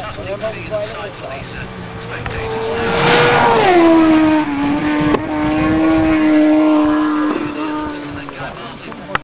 Spectators.